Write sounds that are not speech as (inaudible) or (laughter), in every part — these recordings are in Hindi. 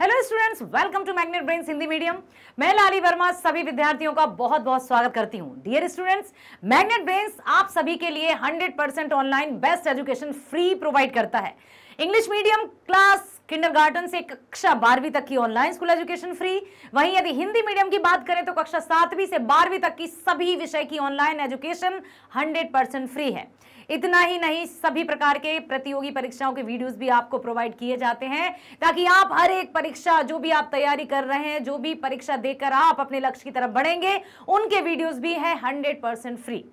Hello students welcome to magnet brains Hindi medium मैं लाली वर्मा सभी विद्यार्थियों का बहुत बहुत स्वागत करती हूँ। डियर स्टूडेंट्स मैग्नेट ब्रेन्स आप सभी के लिए 100% online best education free provide करता है। इंग्लिश मीडियम क्लास किंडरगार्टन से कक्षा बारहवीं तक की ऑनलाइन स्कूल एजुकेशन फ्री वहीं यदि हिंदी मीडियम की बात करें तो कक्षा सातवीं से बारहवीं तक की सभी विषय की ऑनलाइन एजुकेशन 100% फ्री है। इतना ही नहीं, सभी प्रकार के प्रतियोगी परीक्षाओं के वीडियोस भी आपको प्रोवाइड किए जाते हैं, ताकि आप हर एक परीक्षा, जो भी आप तैयारी कर रहे हैं, जो भी परीक्षा देकर आप अपने लक्ष्य की तरफ़ बढ़ेंगे, उनके वीडियोस भी हैं हंड्रेड परसेंट फ्री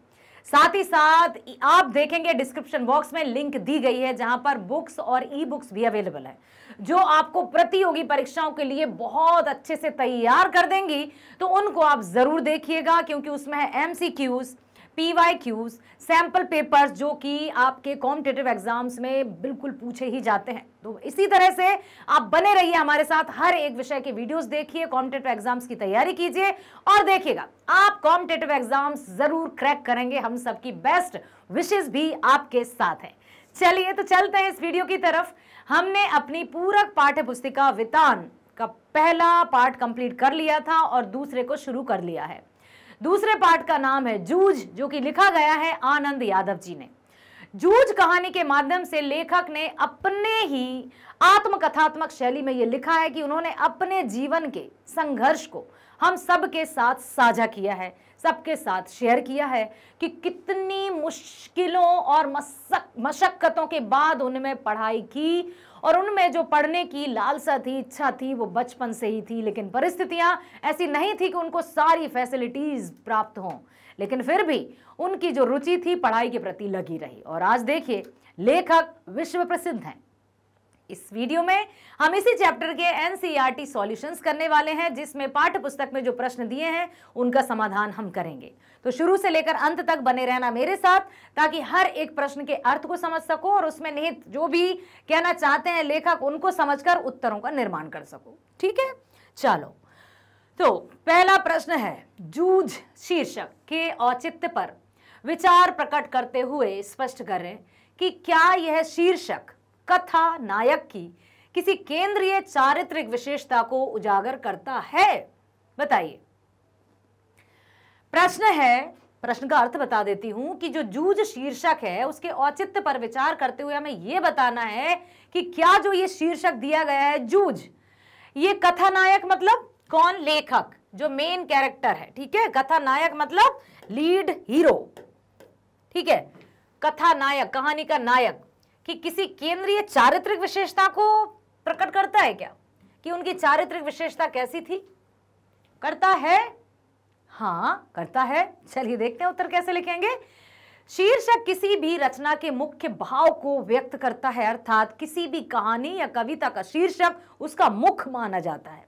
साथ ही साथ, आप देखेंगे डिस्क्रिप्शन बॉक्स में लिंक दी गई है, जहाँ पर बुक्स और ई बुक्स भी अवेलेबल है। जो आपको प्रतियोगी परीक्षाओं के लिए बहुत अच्छे से तैयार कर देंगी तो उनको आप ज़रूर देखिएगा, क्योंकि उसमें है MCQs PYQs sample papers जो कि आपके कॉम्पिटेटिव एग्ज़ाम्स में बिल्कुल पूछे ही जाते हैं। तो इसी तरह से आप बने रहिए हमारे साथ। हर एक विषय के वीडियोस देखिए, कॉम्पिटेटिव एग्ज़ाम्स की तैयारी कीजिए और देखिएगा, आप कॉम्पिटेटिव एग्ज़ाम्स ज़रूर क्रैक करेंगे। हम सबकी बेस्ट विशेष भी आपके साथ है। चलिए तो चलते हैं इस वीडियो की तरफ़। हमने अपनी पूरक पाठ्य पुस्तिका वितान का पहला पार्ट कंप्लीट कर लिया था और दूसरे को शुरू कर लिया है। दूसरे पार्ट का नाम है जूझ, जो कि लिखा गया है आनंद यादव जी ने। जूझ कहानी के माध्यम से लेखक ने अपने ही आत्मकथात्मक शैली में यह लिखा है कि उन्होंने अपने जीवन के संघर्ष को हम सबके साथ साझा किया है, सबके साथ शेयर किया है कि कितनी मुश्किलों और मशक्कतों के बाद उनमें पढ़ाई की और उनमें जो पढ़ने की लालसा थी, इच्छा थी, वो बचपन से ही थी, लेकिन परिस्थितियाँ ऐसी नहीं थी कि उनको सारी फैसिलिटीज़ प्राप्त हों। लेकिन फिर भी उनकी जो रुचि थी, पढ़ाई के प्रति लगी रही। और आज देखिए, लेखक विश्व प्रसिद्ध हैं। इस वीडियो में हम इसी चैप्टर के एनसीईआरटी सॉल्यूशंस करने वाले हैं, जिसमें पाठ्य पुस्तक में जो प्रश्न दिए हैं, उनका समाधान हम करेंगे। तो शुरू से लेकर अंत तक बने रहना मेरे साथ, ताकि हर एक प्रश्न के अर्थ को समझ सको और उसमें निहित जो भी कहना चाहते हैं लेखक, उनको समझकर उत्तरों का निर्माण कर सको। ठीक है? चलो। तो पहला प्रश्न है, जूझ शीर्षक के औचित्य पर विचार प्रकट करते हुए स्पष्ट करें कि क्या यह शीर्षक कथा नायक की किसी केंद्रीय चारित्रिक विशेषता को उजागर करता है? बताइए। प्रश्न है, प्रश्न का अर्थ बता देती हूँ कि जो जूझ शीर्षक है, उसके औचित्य पर विचार करते हुए हमें यह बताना है कि क्या जो ये शीर्षक दिया गया है जूझ ये कथा नायक मतलब कौन लेखक, जो मेन कैरेक्टर है, ठीक है? कथा नायक मतलब लीड हीरो ठीक है? कथा नायक, कहानी का नायक। कि किसी केंद्रीय चारित्रिक विशेषता को प्रकट करता है क्या? कि उनकी चारित्रिक विशेषता कैसी थी? करता है? हाँ करता है। चलिए देखते हैं उत्तर कैसे लिखेंगे। शीर्षक किसी भी रचना के मुख्य भाव को व्यक्त करता है, अर्थात किसी भी कहानी या कविता का शीर्षक उसका मुख माना जाता है।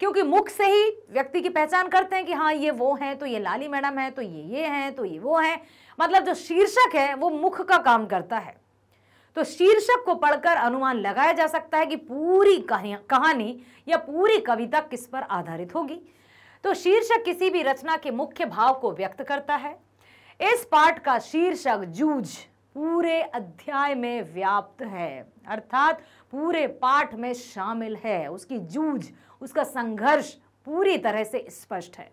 क्योंकि मुख से ही व्यक्ति की पहचान करते हैं कि हाँ ये वो है तो ये लाली मैडम है तो ये ये है तो ये वो है। मतलब जो शीर्षक है, वो मुख का काम करता है। तो शीर्षक को पढ़कर अनुमान लगाया जा सकता है कि पूरी कहानी या पूरी कविता किस पर आधारित होगी। तो शीर्षक किसी भी रचना के मुख्य भाव को व्यक्त करता है। इस पाठ का शीर्षक जूझ, पूरे अध्याय में व्याप्त है। अर्थात पूरे पाठ में शामिल है। उसकी जूझ, उसका संघर्ष पूरी तरह से स्पष्ट है।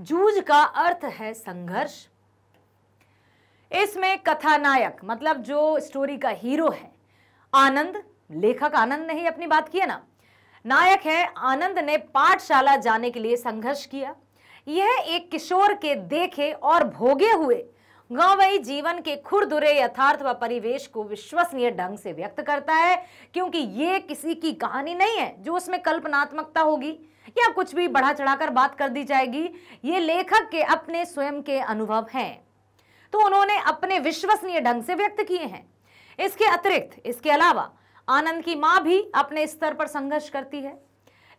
जूझ का अर्थ है संघर्ष। इसमें कथानायक मतलब जो स्टोरी का हीरो है, आनंद, लेखक आनंद ने ही अपनी बात की है ना? नायक है, आनंद ने पाठशाला जाने के लिए संघर्ष किया। यह एक किशोर के देखे और भोगे हुए गांवी जीवन के खुरदुरे यथार्थ व परिवेश को विश्वसनीय ढंग से व्यक्त करता है, क्योंकि ये किसी की कहानी नहीं है जो उसमें कल्पनात्मकता होगी, या कुछ भी बढ़ा चढ़ाकर बात कर दी जाएगी। ये लेखक के अपने स्वयं के अनुभव हैं। तो उन्होंने अपने विश्वसनीय ढंग से व्यक्त किए हैं। इसके अतिरिक्त, इसके अलावा, आनंद की माँ भी अपने स्तर पर संघर्ष करती है।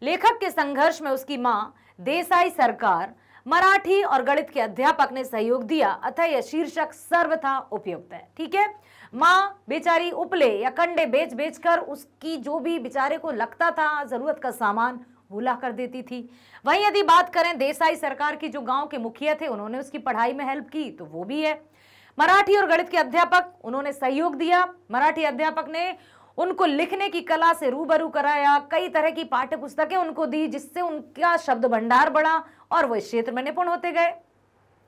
लेखक के संघर्ष में उसकी माँ, देसाई सरकार, मराठी और गणित के अध्यापक ने सहयोग दिया, अतः यह शीर्षक सर्वथा उपयुक्त है। ठीक है? माँ, बेचारी उपले या कंडे बेच बेच कर उसकी जो भी बेचारे को लगता था, ज़रूरत का सामान भूला कर देती थी। वहीं यदि बात करें देसाई सरकार की, जो गाँव के मुखिया थे, उन्होंने उसकी पढ़ाई में हेल्प की तो वो भी है। मराठी और गणित के अध्यापक, उन्होंने सहयोग दिया। मराठी अध्यापक ने उनको लिखने की कला से रूबरू कराया। कई तरह की पाठ्य पुस्तकें उनको दी, जिससे उनका शब्द भंडार बढ़ा और वो इस क्षेत्र में निपुण होते गए।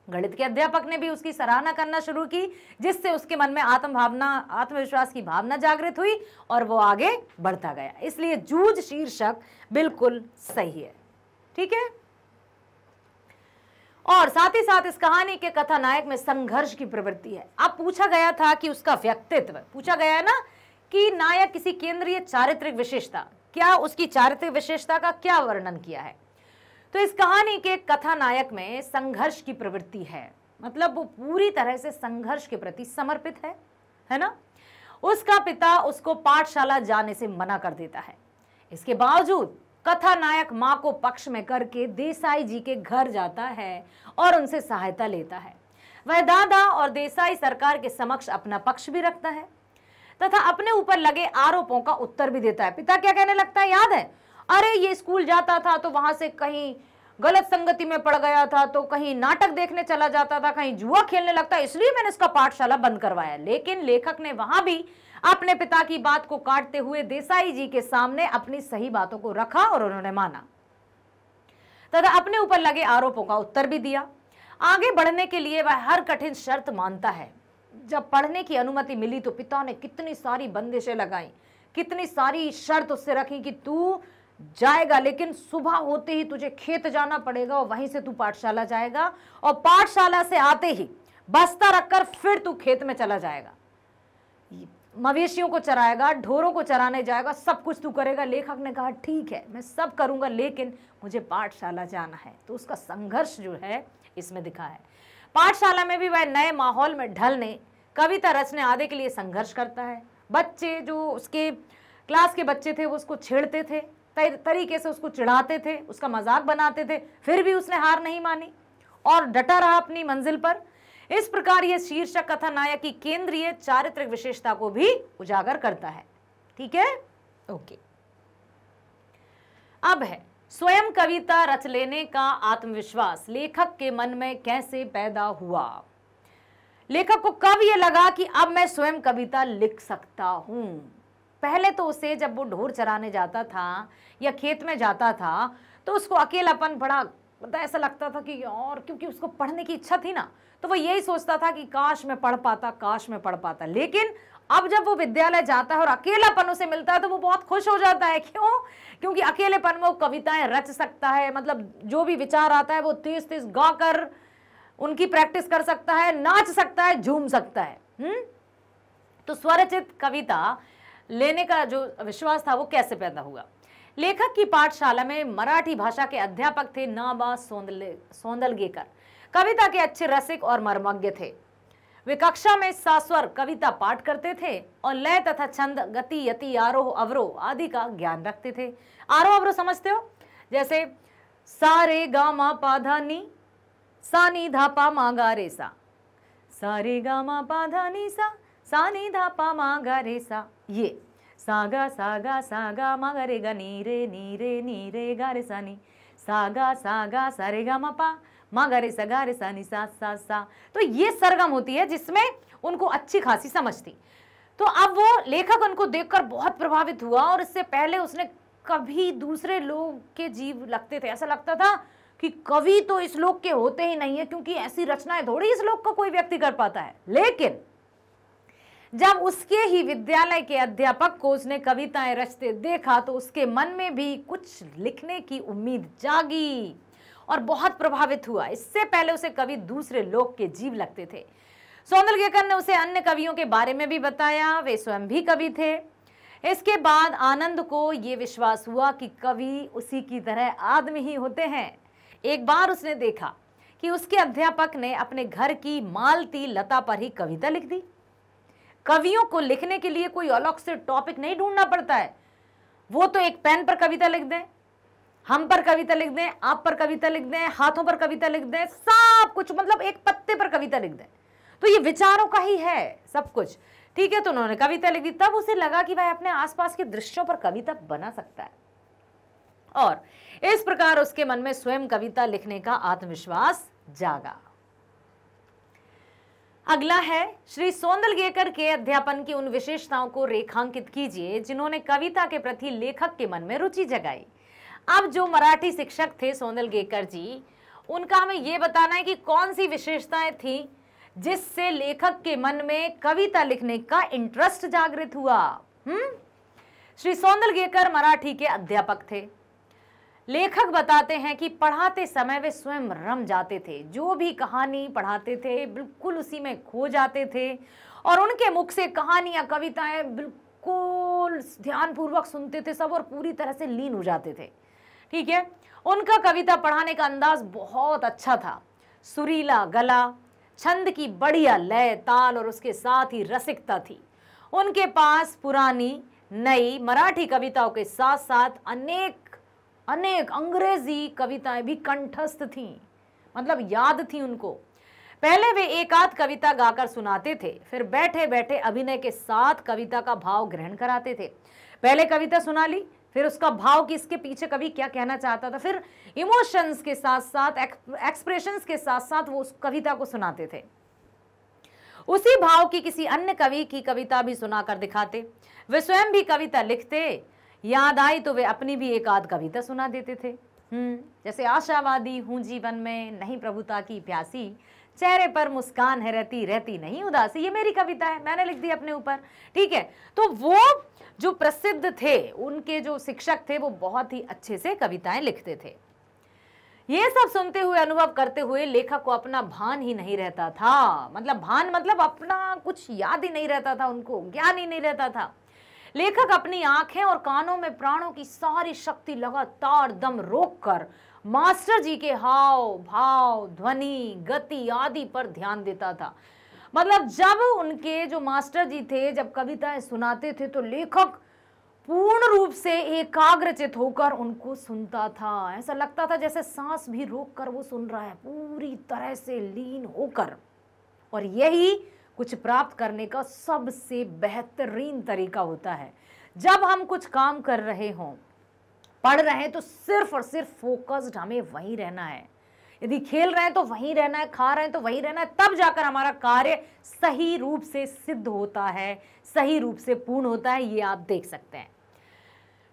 गणित के अध्यापक ने भी उसकी सराहना करना शुरू की, जिससे उसके मन में आत्म भावना आत्मविश्वास की भावना जागृत हुई और वो आगे बढ़ता गया। इसलिए जूझ शीर्षक बिल्कुल सही है। ठीक है? और साथ ही साथ इस कहानी के कथा नायक में संघर्ष की प्रवृत्ति है। अब पूछा गया था कि उसका व्यक्तित्व, पूछा गया है ना कि नायक किसी केंद्रीय चारित्रिक विशेषता, क्या उसकी चारित्रिक विशेषता का क्या वर्णन किया है? तो इस कहानी के कथा नायक में संघर्ष की प्रवृत्ति है। मतलब वो पूरी तरह से संघर्ष के प्रति समर्पित है है ना? उसका पिता उसको पाठशाला जाने से मना कर देता है। इसके बावजूद कथा नायक माँ को पक्ष में करके देसाई जी के घर जाता है और उनसे सहायता लेता है। वह दादा और देसाई सरकार के समक्ष अपना पक्ष भी रखता है तथा अपने ऊपर लगे आरोपों का उत्तर भी देता है। पिता क्या कहने लगता है? याद है? अरे, ये स्कूल जाता था तो वहाँ से कहीं गलत संगति में पड़ गया था तो कहीं नाटक देखने चला जाता था, कहीं जुआ खेलने लगता, इसलिए मैंने इसका पाठशाला बंद करवाया। लेकिन लेखक ने वहाँ भी अपने पिता की बात को काटते हुए देसाई जी के सामने अपनी सही बातों को रखा और उन्होंने माना। तथा अपने ऊपर लगे आरोपों का उत्तर भी दिया। आगे बढ़ने के लिए वह हर कठिन शर्त मानता है। जब पढ़ने की अनुमति मिली तो पिता ने कितनी सारी बंदिशें लगाई, कितनी सारी शर्त उससे रखी कि तू जाएगा, लेकिन सुबह होते ही तुझे खेत जाना पड़ेगा और वहीं से तू पाठशाला जाएगा और पाठशाला से आते ही बस्ता रखकर फिर तू खेत में चला जाएगा। मवेशियों को चराएगा, ढोरों को चराने जाएगा, सब कुछ तू करेगा। लेखक ने कहा, ठीक है, मैं सब करूँगा, लेकिन मुझे पाठशाला जाना है। तो उसका संघर्ष जो है, इसमें दिखा है। पाठशाला में भी वह नए माहौल में ढलने, कविता रचने आदि के लिए संघर्ष करता है। बच्चे जो उसके, क्लास के बच्चे थे, वो उसको छेड़ते थे। तरीके से उसको चिढ़ाते थे, उसका मज़ाक बनाते थे, फिर भी उसने हार नहीं मानी। और डटा रहा अपनी मंजिल पर। इस प्रकार यह शीर्षक कथा नायक की केंद्रीय चारित्रिक विशेषता को भी उजागर करता है। ठीक है? ओके। अब है, स्वयं कविता रच लेने का आत्मविश्वास लेखक के मन में कैसे पैदा हुआ? लेखक को कब यह लगा कि अब मैं स्वयं कविता लिख सकता हूँ? पहले तो उसे जब वो ढोर चराने जाता था या खेत में जाता था तो उसको अकेलापन बड़ा मतलब ऐसा लगता था कि और क्योंकि उसको पढ़ने की इच्छा थी ना तो वो यही सोचता था कि काश मैं पढ़ पाता, काश मैं पढ़ पाता। लेकिन अब जब वो विद्यालय जाता है और अकेलापन उसे मिलता है तो वो बहुत खुश हो जाता है। क्यों? क्योंकि अकेलेपन में वो कविताएँ रच सकता है मतलब जो भी विचार आता है, वो तेज तेज गाकर उनकी प्रैक्टिस कर सकता है, नाच सकता है, झूम सकता है। हुँ? तो स्वरचित कविता लेने का जो विश्वास था, वो कैसे पैदा हुआ? लेखक की पाठशाला में मराठी भाषा के अध्यापक थे नाबा सोंदले, सोंदलगेकर। कविता के अच्छे रसिक और मर्मज्ञ थे। वे कक्षा में सास्वर कविता पाठ करते थे और लय तथा छंद, गति, यति, आरोह, अवरोह आदि का ज्ञान रखते थे। आरोह, अवरोह समझते हो? जैसे सारे गा, मा पाधा नी, सा, नी, धा, पा, मा, गा, रे, सा। सारे गा, मा पाधा नी, सा सा, नी, धा, पा, मा, गा, रे, सा। ये। सागा सागा सागा मा गा रे गा नी रे नी रे नी रे गा रे सागा सागा सा रे गा मा पा मा गा रे सा सा सा। तो ये सरगम होती है जिसमें उनको अच्छी खासी समझ थी। तो अब वो लेखक उनको देखकर बहुत प्रभावित हुआ और इससे पहले उसने कभी दूसरे लोग के जीव लगते थे। ऐसा लगता था कि कवि तो इस लोक के होते ही नहीं है, क्योंकि ऐसी रचनाएँ थोड़ी इस लोक का कोई व्यक्ति कर पाता है। लेकिन जब उसके ही विद्यालय के अध्यापक को उसने कविताएँ रचते देखा तो उसके मन में भी कुछ लिखने की उम्मीद जागी और बहुत प्रभावित हुआ। इससे पहले उसे कवि दूसरे लोग के जीव लगते थे। सोनल गेकर ने उसे अन्य कवियों के बारे में भी बताया। वे स्वयं भी कवि थे। इसके बाद आनंद को ये विश्वास हुआ कि कवि उसी की तरह आदमी ही होते हैं। एक बार उसने देखा कि उसके अध्यापक ने अपने घर की मालती लता पर ही कविता लिख दी। कवियों को लिखने के लिए कोई अलग से टॉपिक नहीं ढूंढना पड़ता है। वो तो एक पेन पर कविता लिख दें, हम पर कविता लिख दें, आप पर कविता लिख दें, हाथों पर कविता लिख दें, सब कुछ मतलब एक पत्ते पर कविता लिख दें। तो ये विचारों का ही है सब कुछ। ठीक है तो उन्होंने कविता लिख दी, तब उसे लगा कि वह अपने आसपास के दृश्यों पर कविता बना सकता है। और इस प्रकार उसके मन में स्वयं कविता लिखने का आत्मविश्वास जागा। अगला है, श्री सोंदलगेकर के अध्यापन की उन विशेषताओं को रेखांकित कीजिए, जिन्होंने कविता के प्रति लेखक के मन में रुचि जगाई। अब जो मराठी शिक्षक थे सोंदलगेकर जी, उनका हमें ये बताना है कि कौन सी विशेषताएँ थी जिससे लेखक के मन में कविता लिखने का इंटरेस्ट जागृत हुआ? हम्म? श्री सोंदलगेकर मराठी के अध्यापक थे। लेखक बताते हैं कि पढ़ाते समय वे स्वयं रम जाते थे। जो भी कहानी पढ़ाते थे, बिल्कुल उसी में खो जाते थे और उनके मुख से कहानियाँ कविताएँ बिल्कुल ध्यानपूर्वक सुनते थे, सब और पूरी तरह से लीन हो जाते थे। ठीक है? उनका कविता पढ़ाने का अंदाज बहुत अच्छा था। सुरीला गला, छंद की बढ़िया लय, ताल और उसके साथ ही रसिकता थी। उनके पास पुरानी, नई मराठी कविताओं के साथ साथ अनेक अनेक अंग्रेज़ी कविताएँ भी कंठस्थ थीं। मतलब याद थी उनको। पहले वे एक आध कविता गाकर सुनाते थे, फिर बैठे बैठे अभिनय के साथ कविता का भाव ग्रहण कराते थे। पहले कविता सुना ली, फिर उसका भाव कि इसके पीछे कवि क्या कहना चाहता था, फिर इमोशंस के साथ साथ एक्सप्रेशंस के साथ साथ वो उस कविता को सुनाते थे। उसी भाव की किसी अन्य कवि की कविता भी सुनाकर दिखाते। वे स्वयं भी कविता लिखते याद आई तो वे अपनी भी एक आध कविता सुना देते थे। हम्म जैसे आशावादी हूँ जीवन में, नहीं प्रभुता की प्यासी, चेहरे पर मुस्कान है, रहती रहती नहीं उदासी। ये मेरी कविता है, मैंने लिख दी अपने ऊपर। ठीक है तो वो जो प्रसिद्ध थे, उनके जो शिक्षक थे, वो बहुत ही अच्छे से कविताएँ लिखते थे। ये सब सुनते हुए, अनुभव करते हुए, लेखक को अपना भान ही नहीं रहता था। मतलब भान मतलब अपना कुछ याद ही नहीं रहता था उनको, ज्ञान ही नहीं रहता था। लेखक अपनी आँखें और कानों में प्राणों की सारी शक्ति लगातार दम रोककर मास्टर जी के हाव भाव, ध्वनि, गति आदि पर ध्यान देता था। मतलब जब उनके जो मास्टर जी थे, जब कविताएँ सुनाते थे तो लेखक पूर्ण रूप से एकाग्रचित होकर उनको सुनता था। ऐसा लगता था जैसे सांस भी रोक कर वो सुन रहा है, पूरी तरह से लीन होकर। और यही कुछ प्राप्त करने का सबसे बेहतरीन तरीका होता है। जब हम कुछ काम कर रहे हों, पढ़ रहे हैं तो सिर्फ़ और सिर्फ़ फोकस्ड हमें वहीं रहना है। यदि खेल रहे हैं तो वहीं रहना है, खा रहे हैं तो वहीं रहना है, तब जाकर हमारा कार्य सही रूप से सिद्ध होता है, सही रूप से पूर्ण होता है, ये आप देख सकते हैं।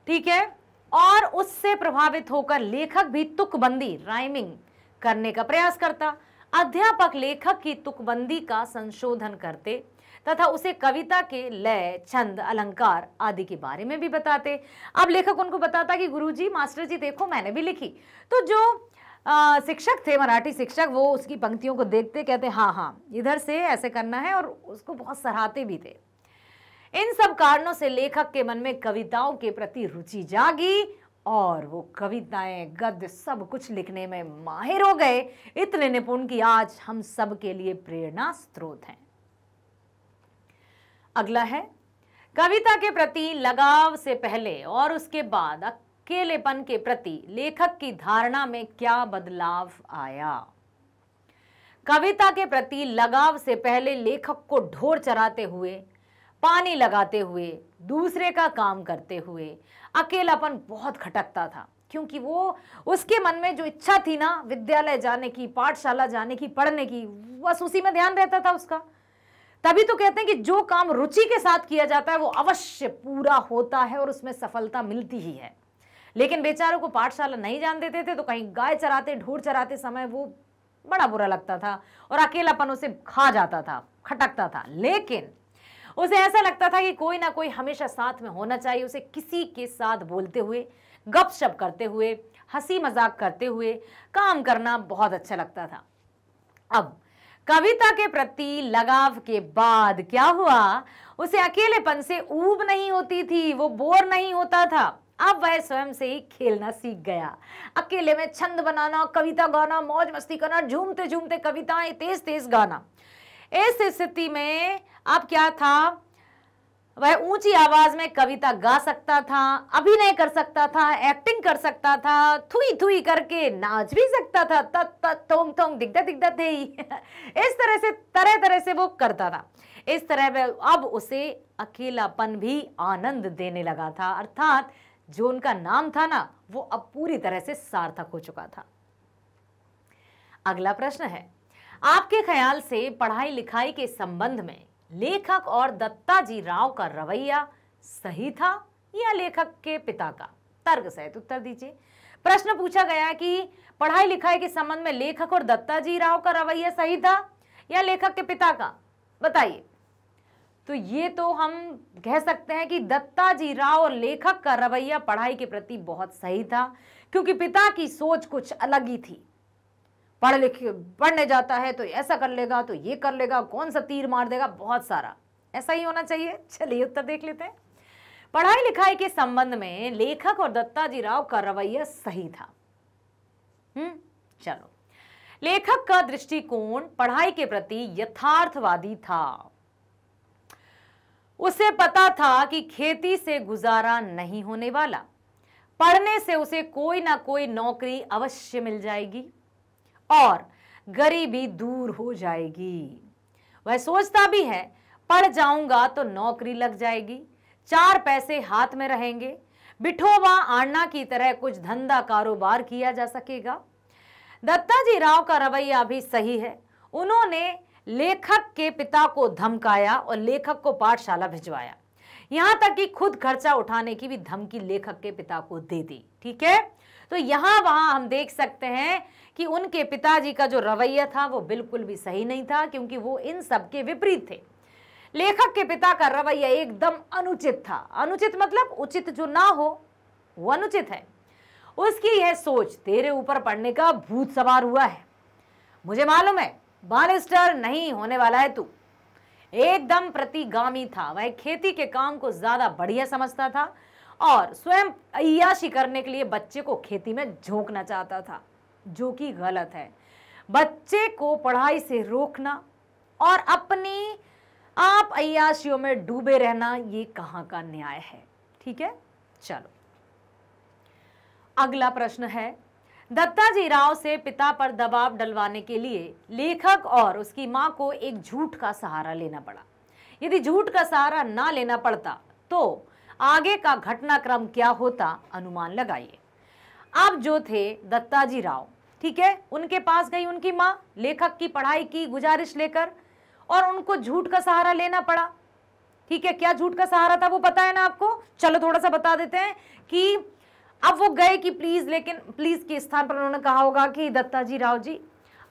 ठीक है? और उससे प्रभावित होकर लेखक भी तुकबंदी राइमिंग करने का प्रयास करता। अध्यापक लेखक की तुकबंदी का संशोधन करते तथा उसे कविता के लय छंद अलंकार आदि के बारे में भी बताते। अब लेखक उनको बताता कि गुरुजी मास्टर जी देखो मैंने भी लिखी। तो जो आ, शिक्षक थे मराठी शिक्षक वो उसकी पंक्तियों को देखते कहते हाँ हाँ इधर से ऐसे करना है। और उसको बहुत सराहते भी थे। इन सब कारणों से लेखक के मन में कविताओं के प्रति रुचि जागी। और वो कविताएँ, गद्य सब कुछ लिखने में माहिर हो गए। इतने निपुण कि आज हम सब के लिए प्रेरणा स्रोत हैं। अगला है, कविता के प्रति लगाव से पहले और उसके बाद अकेलेपन के प्रति लेखक की धारणा में क्या बदलाव आया? कविता के प्रति लगाव से पहले लेखक को ढोर चराते हुए पानी लगाते हुए, दूसरे का काम करते हुए, अकेलापन बहुत खटकता था। क्योंकि वो, उसके मन में जो इच्छा थी ना, विद्यालय जाने की, पाठशाला जाने की, पढ़ने की, बस उसी में ध्यान रहता था उसका। तभी तो कहते हैं कि जो काम रुचि के साथ किया जाता है, वो अवश्य पूरा होता है और उसमें सफलता मिलती ही है। लेकिन बेचारों को पाठशाला नहीं जान देते थे तो कहीं गाय चराते, ढूर चराते समय वो बड़ा बुरा लगता था और अकेलापन उसे खा जाता था, खटकता था। लेकिन उसे ऐसा लगता था कि कोई ना कोई हमेशा साथ में होना चाहिए। उसे किसी के साथ बोलते हुए, गपशप करते हुए हँसी मज़ाक करते हुए काम करना बहुत अच्छा लगता था। अब, कविता के प्रति लगाव के बाद क्या हुआ? उसे अकेलेपन से ऊब नहीं होती थी, वो बोर नहीं होता था। अब वह स्वयं से ही खेलना सीख गया। अकेले में छंद बनाना, कविता गाना मौज मस्ती करना झूमते झूमते कविताएँ तेज तेज गाना। इस स्थिति में अब क्या था? वह ऊँची आवाज़ में कविता गा सकता था, अभिनय कर सकता था एक्टिंग कर सकता था थुई थुई करके नाच भी सकता था। तत तत थोंग थोंग दिखता दिखता थे (laughs) इस तरह से तरह तरह से वो करता था। इस तरह वह अब उसे अकेलापन भी आनंद देने लगा था। अर्थात जो उनका नाम था ना, वो अब पूरी तरह से सार्थक हो चुका था। अगला प्रश्न है। आपके ख्याल से पढ़ाई लिखाई के संबंध में लेखक और दत्ताजी राव का रवैया सही था या लेखक के पिता का? तर्क सहित उत्तर दीजिए। प्रश्न पूछा गया कि पढ़ाई लिखाई के संबंध में लेखक और दत्ताजी राव का रवैया सही था या लेखक के पिता का? बताइए। तो ये तो हम कह सकते हैं कि दत्ताजी राव और लेखक का रवैया पढ़ाई के प्रति बहुत सही था, क्योंकि पिता की सोच कुछ अलग ही थी। पढ़ लिख, पढ़ने जाता है तो ऐसा कर लेगा तो ये कर लेगा, कौन सा तीर मार देगा, बहुत सारा। ऐसा ही होना चाहिए। चलिए उत्तर देख लेते हैं। पढ़ाई लिखाई के संबंध में लेखक और दत्ताजी राव का रवैया सही था। हम्म चलो। लेखक का दृष्टिकोण पढ़ाई के प्रति यथार्थवादी था। उसे पता था कि खेती से गुजारा नहीं होने वाला। पढ़ने से उसे कोई ना कोई नौकरी अवश्य मिल जाएगी। और गरीबी दूर हो जाएगी। वह सोचता भी है, पढ़ जाऊँगा तो नौकरी लग जाएगी, चार पैसे हाथ में रहेंगे, बिठोवा आणना की तरह कुछ धंधा कारोबार किया जा सकेगा। दत्ताजी राव का रवैया भी सही है। उन्होंने लेखक के पिता को धमकाया और लेखक को पाठशाला भिजवाया। यहाँ तक कि खुद खर्चा उठाने की भी धमकी लेखक के पिता को दे दी। ठीक है? तो यहाँ वहाँ हम देख सकते हैं कि उनके पिताजी का जो रवैया था वो बिल्कुल भी सही नहीं था, क्योंकि वो इन सब के विपरीत थे। लेखक के पिता का रवैया एकदम अनुचित था। अनुचित मतलब उचित जो ना हो, वो अनुचित है। उसकी यह सोच तेरे ऊपर पड़ने का भूत सवार हुआ है। मुझे मालूम है, बालिस्टर नहीं होने वाला है तू। एकदम प्रतिगामी था। वह खेती के काम को ज़्यादा बढ़िया समझता था और स्वयं अयाशी करने के लिए बच्चे को खेती में झोंकना चाहता था। जो कि गलत है। बच्चे को पढ़ाई से रोकना और अपनी आप अयाशियों में डूबे रहना, ये कहाँ का न्याय है? ठीक है? चलो। अगला प्रश्न है। दत्ताजी राव से पिता पर दबाव डलवाने के लिए लेखक और उसकी माँ को एक झूठ का सहारा लेना पड़ा। यदि झूठ का सहारा ना लेना पड़ता तो आगे का घटनाक्रम क्या होता, अनुमान लगाइए। अब जो थे, दत्ताजी राव, ठीक है? उनके पास गई उनकी माँ, लेखक की पढ़ाई की गुजारिश लेकर, और उनको झूठ का सहारा लेना पड़ा। ठीक है? क्या झूठ का सहारा था वो पता है ना आपको? चलो थोड़ा सा बता देते हैं कि अब वो गए कि प्लीज़ लेकिन प्लीज़ के स्थान पर उन्होंने कहा होगा कि दत्ताजी राव जी,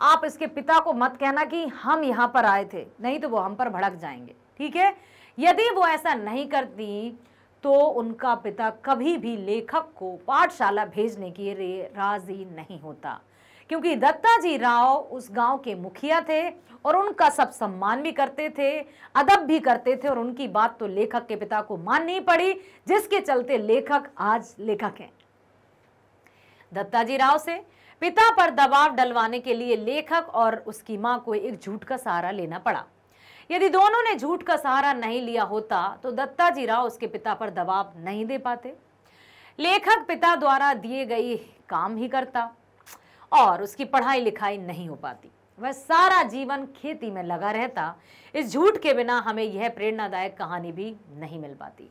आप इसके पिता को मत कहना कि हम यहाँ पर आए थे, नहीं तो वो हम पर भड़क जाएँगे। ठीक है? यदि वो ऐसा नहीं करती तो उनका पिता कभी भी लेखक को पाठशाला भेजने के राज़ी नहीं होता। क्योंकि दत्ताजी राव उस गाँव के मुखिया थे और उनका सब सम्मान भी करते थे, अदब भी करते थे और उनकी बात तो लेखक के पिता को माननी पड़ी, जिसके चलते लेखक आज लेखक हैं। दत्ताजी राव से पिता पर दबाव डलवाने के लिए लेखक और उसकी माँ को एक झूठ का सहारा लेना पड़ा। यदि दोनों ने झूठ का सहारा नहीं लिया होता तो दत्ताजी राव उसके पिता पर दबाव नहीं दे पाते। लेखक पिता द्वारा दिए गए काम ही करता और उसकी पढ़ाई लिखाई नहीं हो पाती। वह सारा जीवन खेती में लगा रहता। इस झूठ के बिना हमें यह प्रेरणादायक कहानी भी नहीं मिल पाती।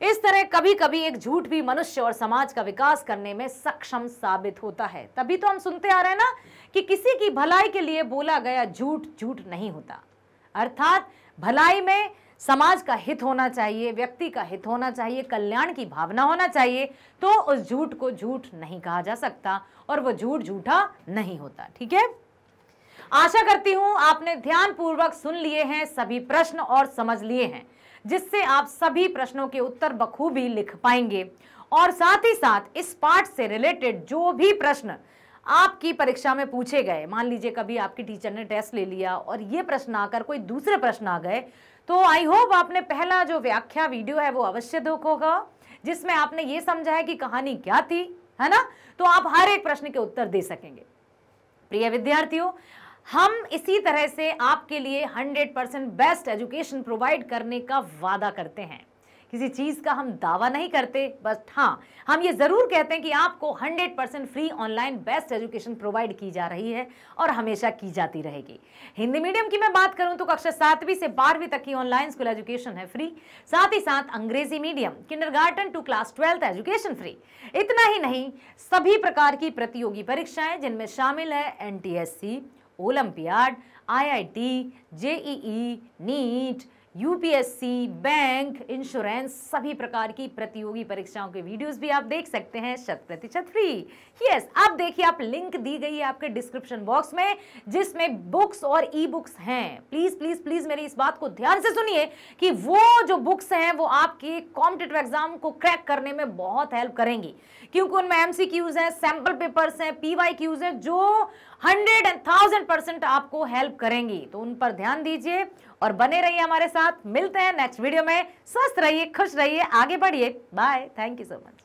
इस तरह कभी कभी एक झूठ भी मनुष्य और समाज का विकास करने में सक्षम साबित होता है। तभी तो हम सुनते आ रहे हैं ना कि किसी की भलाई के लिए बोला गया झूठ झूठ नहीं होता। अर्थात भलाई में समाज का हित होना चाहिए, व्यक्ति का हित होना चाहिए, कल्याण की भावना होना चाहिए तो उस झूठ को झूठ नहीं कहा जा सकता और वो झूठ झूठा नहीं होता, ठीक है? आशा करती हूँ आपने ध्यान पूर्वक सुन लिए हैं, सभी प्रश्न और समझ लिए हैं, जिससे आप सभी प्रश्नों के उत्तर बखूबी लिख पाएँगे। और साथ ही साथ इस पाठ से रिलेटेड जो भी प्रश्न आपकी परीक्षा में पूछे गए। मान लीजिए कभी आपकी टीचर ने टेस्ट ले लिया और ये प्रश्न आकर कोई दूसरे प्रश्न आ गए तो आई होप आपने पहला जो व्याख्या वीडियो है वो अवश्य देखोगा, जिसमें आपने ये समझा है कि कहानी क्या थी, है ना? तो आप हर एक प्रश्न के उत्तर दे सकेंगे। प्रिय विद्यार्थियों, हम इसी तरह से आपके लिए 100 परसेंट बेस्ट एजुकेशन प्रोवाइड करने का वादा करते हैं। किसी चीज़ का हम दावा नहीं करते, बस हाँ हम ये ज़रूर कहते हैं कि आपको 100 percent free online best education provide की जा रही है और हमेशा की जाती रहेगी। हिंदी मीडियम की मैं बात करूँ तो कक्षा सातवीं से बारहवीं तक की ऑनलाइन स्कूल एजुकेशन है फ्री। साथ ही साथ अंग्रेज़ी medium kinder to class twelfth education free. इतना ही नहीं, सभी प्रकार की प्रतियोगी परीक्षाएँ जिनमें शामिल है NTSC Olympiad I IIT JEE NEET UPSC bank insurance सभी प्रकार की प्रतियोगी परीक्षाओं के वीडियोस भी आप देख सकते हैं, शत प्रतिशत फ्री यस अब देखिए आप लिंक दी गई है आपके डिस्क्रिप्शन बॉक्स में, जिसमें बुक्स और ई बुक्स हैं। प्लीज़ प्लीज़ प्लीज़ मेरी इस बात को ध्यान से सुनिए कि वो जो बुक्स हैं, वो आपके कॉम्पिटेटिव एग्ज़ाम को क्रैक करने में बहुत हेल्प करेंगी। क्योंकि उनमें क्यूज हैं सैंपल पेपर्स हैं पीवाई क्यूज हैं, जो हंड्रेड एंड थाउज़ेंड परसेंट आपको हेल्प करेंगी। तो उन पर ध्यान दीजिए। और बने रहिए हमारे साथ। मिलते हैं नेक्स्ट वीडियो में। स्वस्थ रहिए, खुश रहिए, आगे बढ़िए। Bye thank you so much